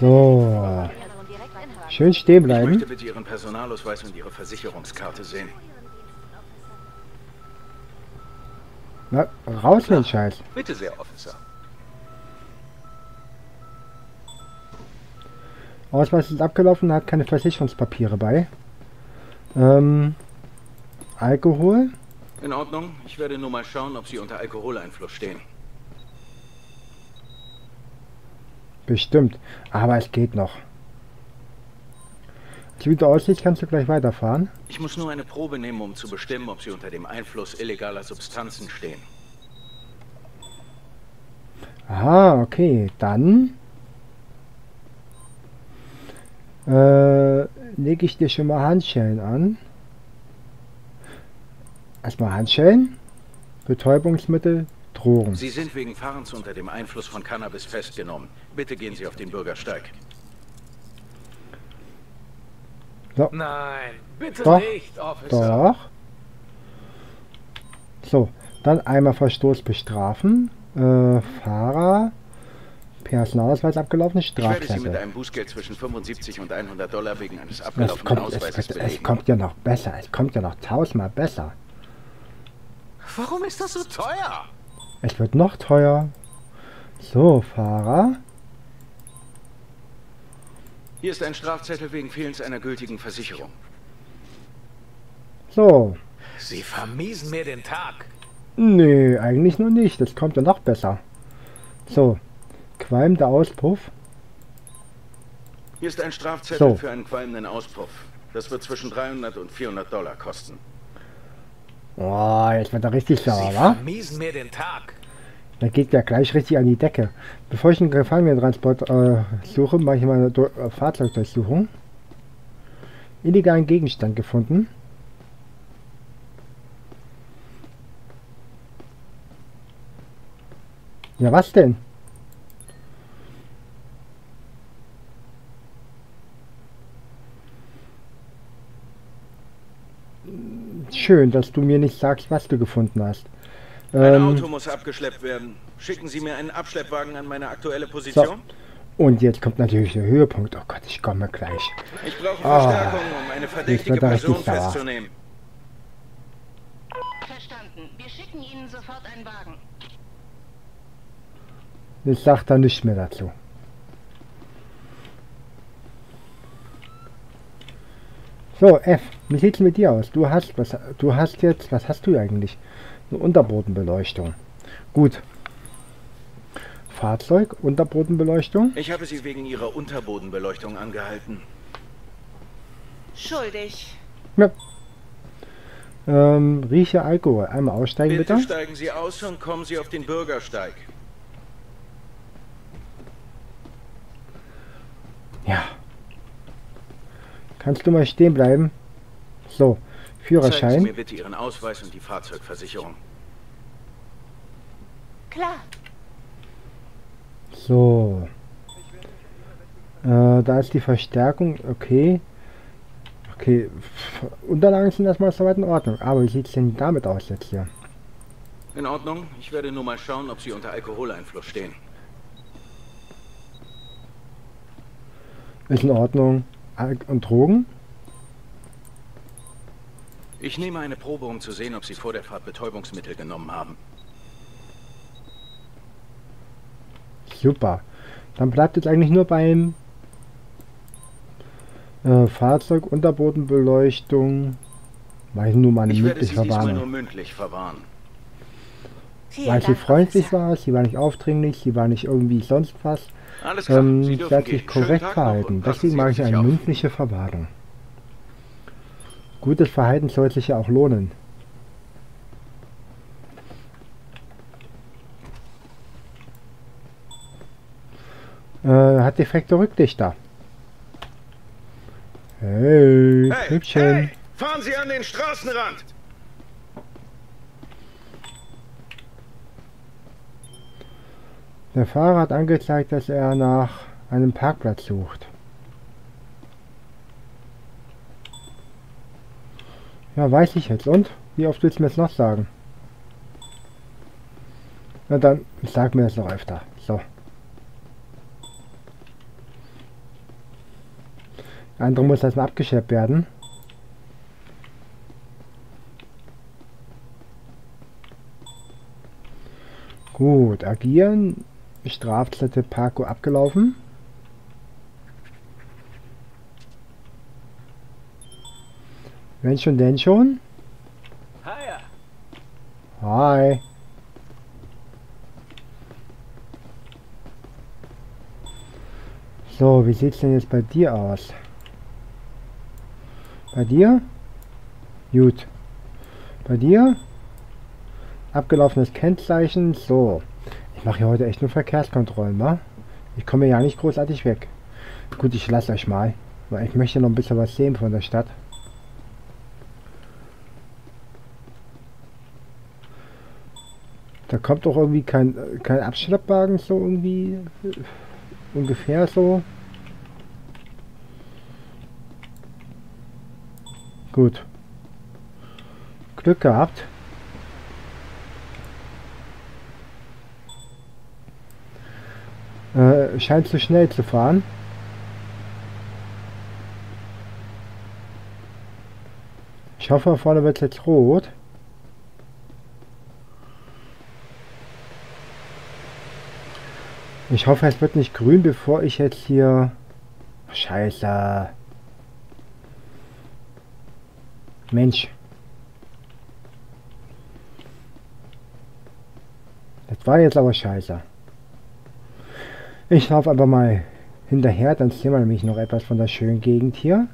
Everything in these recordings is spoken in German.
So. Schön stehen Ich bleiben. möchte bitte Ihren Personalausweis und Ihre Versicherungskarte sehen. Na, raus dem Scheiß. Bitte sehr, Officer. Ausweis ist abgelaufen, hat keine Versicherungspapiere bei. Ähm, Alkohol? In Ordnung. Ich werde nur mal schauen, ob Sie unter Alkoholeinfluss stehen. Bestimmt. Aber es geht noch. Wie du aussiehst, kannst du gleich weiterfahren. Ich muss nur eine Probe nehmen, um zu bestimmen, ob Sie unter dem Einfluss illegaler Substanzen stehen. Aha, okay. Dann äh, lege ich dir schon mal Handschellen an. Erstmal Handschellen, Betäubungsmittel, Drogen. Sie sind wegen Fahrens unter dem Einfluss von Cannabis festgenommen. Bitte gehen Sie auf den Bürgersteig. Nein, bitte Doch, nicht, Officer. Doch. So, dann einmal Verstoß bestrafen. Äh, Fahrer. Personalausweis abgelaufen, Ich werde Sie mit einem Bußgeld zwischen 75 und 100 Dollar wegen eines Es abgelaufenen kommt, es, Ausweises es, es belegen. kommt ja noch besser. Es kommt ja noch tausendmal besser. Warum ist das so teuer? Es wird noch teuer. So, Fahrer. Hier ist ein Strafzettel wegen Fehlens einer gültigen Versicherung. So. Sie vermiesen mir den Tag. Nö, eigentlich nur nicht. Das kommt ja noch besser. So. Qualmender Auspuff. Hier ist ein Strafzettel So. für einen qualmenden Auspuff. Das wird zwischen 300 und 400 Dollar kosten. Oh, jetzt wird er richtig sauer, wa? mir den Tag. Da geht ja gleich richtig an die Decke. Bevor ich einen Gefangenentransport äh, suche, mache ich mal eine äh, Fahrzeugdurchsuchung. Illegalen Gegenstand gefunden. Ja, was denn? Schön, dass du mir nicht sagst, was du gefunden hast. Ein Ähm, Auto muss abgeschleppt werden. Schicken Sie mir einen Abschleppwagen an meine aktuelle Position? Und jetzt kommt natürlich der Höhepunkt. Oh Gott, ich komme gleich. Ich brauche Ah, Verstärkung, um eine verdächtige er Person festzunehmen. Verstanden. Wir schicken Ihnen sofort einen Wagen. Ich sag da nichts mehr dazu. So, F, wie sieht's mit dir aus? Du hast was du hast jetzt, was hast du eigentlich? Eine Unterbodenbeleuchtung. Gut. Fahrzeug, Unterbodenbeleuchtung. Ich habe Sie wegen Ihrer Unterbodenbeleuchtung angehalten. Schuldig. Ja. Ähm, rieche Alkohol. Einmal aussteigen Bitte bitte. steigen Sie aus und kommen Sie auf den Bürgersteig. Ja. Kannst du mal stehen bleiben? So, Zeigen Sie Führerschein. mir bitte Ihren Ausweis und die Fahrzeugversicherung. Klar. So. Äh, da ist die Verstärkung, okay. Okay, F- Unterlagen sind erstmal soweit in Ordnung. Aber wie sieht es denn damit aus jetzt hier? In Ordnung. Ich werde nur mal schauen, ob Sie unter Alkoholeinfluss stehen. Ist in Ordnung. Und Drogen? Ich nehme eine Probe, um zu sehen, ob Sie vor der Fahrt Betäubungsmittel genommen haben. Super. Dann bleibt jetzt eigentlich nur beim äh, Fahrzeug, Unterbodenbeleuchtung. Weiß nur mal Ich werde Sie diesmal nur mündlich verwahren. Vielen Weil sie Dank, freundlich Officer. war, sie war nicht aufdringlich, sie war nicht irgendwie sonst was. Alles klar, Ähm, Sie hat gehen. sich korrekt verhalten. Deswegen mache ich eine auf. mündliche Verwarnung. Gutes Verhalten soll sich ja auch lohnen. Äh, hat defekte Rücklichter. Hey, Hey, Hübchen. hey, fahren Sie an den Straßenrand! Der Fahrer hat angezeigt, dass er nach einem Parkplatz sucht. Ja, weiß ich jetzt. Und? Wie oft willst du mir das noch sagen? Na dann, sag mir das noch öfter. So. Der andere muss erstmal abgeschleppt werden. Gut, agieren. Strafzettel Paco abgelaufen. Wenn schon, denn schon. Hi. So, wie sieht's denn jetzt bei dir aus? Bei dir? Gut. Bei dir? Abgelaufenes Kennzeichen. So. Mache hier heute echt nur Verkehrskontrollen, wa? Ich komme ja nicht großartig weg. Gut, ich lasse euch mal. Weil ich möchte noch ein bisschen was sehen von der Stadt. Da kommt doch irgendwie kein, kein Abschleppwagen so irgendwie. Ungefähr so. Gut. Glück gehabt. Äh, scheint zu schnell zu fahren. Ich hoffe, vorne wird jetzt rot. Ich hoffe, es wird nicht grün, bevor ich jetzt hier... Scheiße. Mensch. Das war jetzt aber scheiße. Ich laufe aber mal hinterher, dann sehen wir nämlich noch etwas von der schönen Gegend hier.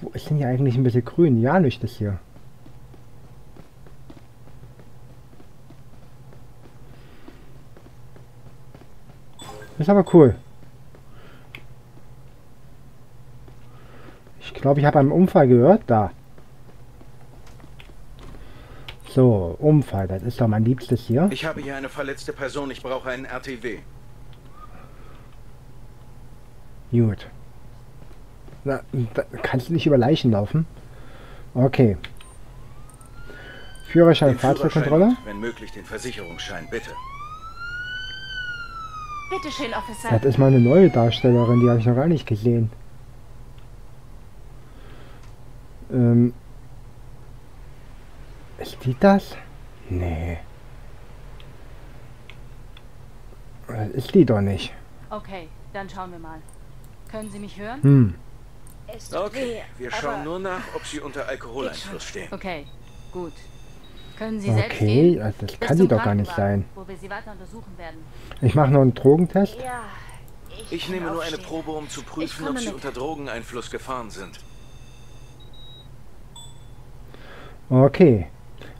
Wo ist denn hier eigentlich ein bisschen grün? Ja, nicht das hier. Ist aber cool. Ich glaube, ich habe einen Unfall gehört. Da. So, Unfall. Das ist doch mein Liebstes hier. Ich habe hier eine verletzte Person. Ich brauche einen RTW. Gut. Na, da kannst du nicht über Leichen laufen? Okay. Führerschein, Den Führerschein Fahrzeugkontrolle. und, wenn möglich, den Versicherungsschein, bitte. Bitte schön, Officer. Das ist meine neue Darstellerin, die habe ich noch gar nicht gesehen. Ähm. Ist die das? Nee. Das ist die doch nicht. Okay, dann schauen wir mal. Können Sie mich hören? Hm. Okay, wir schauen nur nach, ob Sie unter Alkoholeinfluss stehen. Okay, gut. Können Sie selbst Okay, gehen? also das kann die zum doch gar nicht sein. Wo wir Sie weiter untersuchen werden. Ich mache noch einen Drogentest. Ja, Ich nehme nur eine. Probe, um zu Ich prüfen, ob Sie mit. unter Drogeneinfluss gefahren sind. Okay.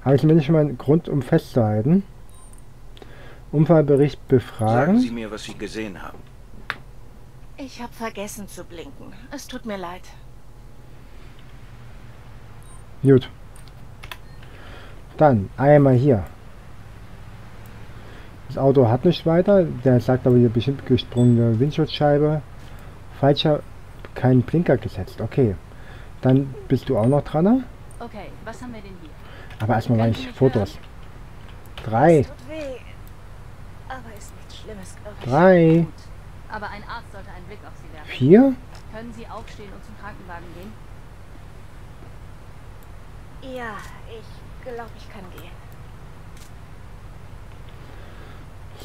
Habe ich zumindest schon mal einen Grund, um festzuhalten. Unfallbericht Sagen Sie befragen. mir, was Sie gesehen haben. Ich habe vergessen zu blinken. Es tut mir leid. Gut. Dann einmal hier. Das Auto hat nicht weiter. Der sagt aber hier bestimmt gesprungene Windschutzscheibe. Falscher, kein Blinker gesetzt. Okay. Dann bist du auch noch dran. ne? Okay, was haben wir denn hier? Aber erstmal mache Sie ich Fotos. Drei. Es tut weh, aber ist nichts Schlimmes, glaube ich. Drei. Aber ein Arzt sollte einen Blick auf Sie werfen. Vier. Können Sie aufstehen und zum Krankenwagen gehen? Ja, ich glaube, ich kann gehen.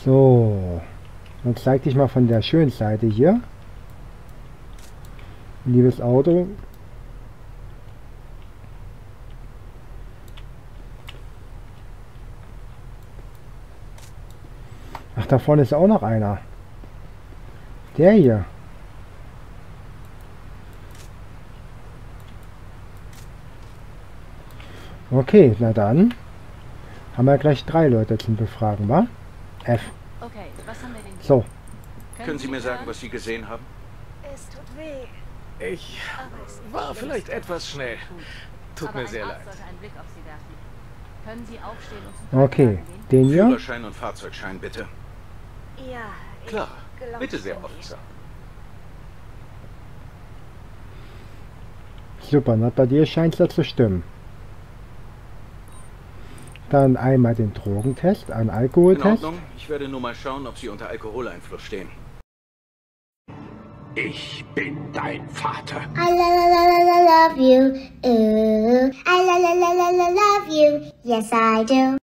So. Dann zeig dich mal von der schönen Seite hier. Liebes Auto. Ach, da vorne ist auch noch einer. Der hier. Okay, na dann. Haben wir gleich drei Leute zum Befragen, wa? F. Okay, was haben wir denn hier? So. Können Sie mir sagen, was Sie gesehen haben? Es tut weh, Ich war vielleicht etwas schnell. Tut Aber mir sehr leid. Okay. Den hier. Führerschein und Fahrzeugschein, bitte. Ja, ich Klar. Bitte sehr, Officer. Super, na, bei dir scheint es ja zu stimmen. Dann einmal den Drogentest, einen In Alkoholtest. Ordnung. Ich werde nur mal schauen, ob Sie unter Alkoholeinfluss stehen. Ich bin dein Vater. I la love you. Ooh, I la love you. Yes, I do.